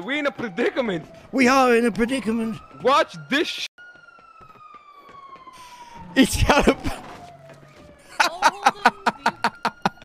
We're in a predicament. We are in a predicament. Watch this. sh- It's got a.